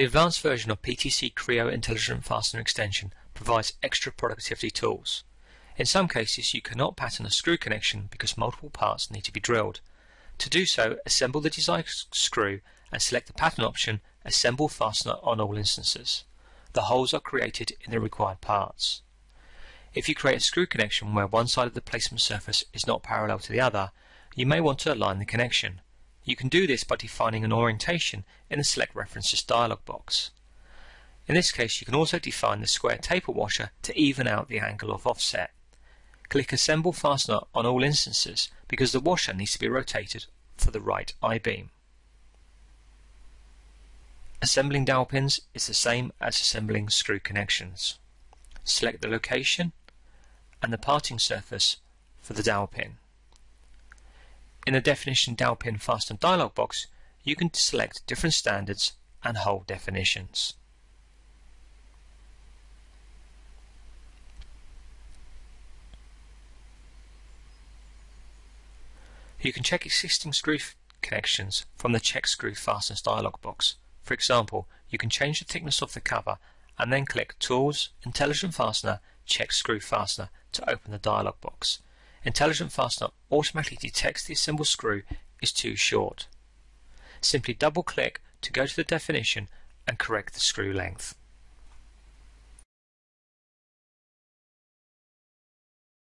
The advanced version of PTC Creo Intelligent Fastener Extension provides extra productivity tools. In some cases you cannot pattern a screw connection because multiple parts need to be drilled. To do so, assemble the desired screw and select the pattern option Assemble Fastener on all instances. The holes are created in the required parts. If you create a screw connection where one side of the placement surface is not parallel to the other, you may want to align the connection. You can do this by defining an orientation in the Select References dialog box. In this case you can also define the square taper washer to even out the angle of offset. Click Assemble Fastener on all instances because the washer needs to be rotated for the right I-beam. Assembling dowel pins is the same as assembling screw connections. Select the location and the parting surface for the dowel pin. In the Definition Dowel Pin Fasten dialog box, you can select different standards and hole definitions. You can check existing screw connections from the Check Screw Fasteners dialog box. For example, you can change the thickness of the cover and then click Tools, Intelligent Fastener, Check Screw Fastener to open the dialog box. Intelligent Fastener automatically detects the assembled screw is too short. Simply double click to go to the definition and correct the screw length.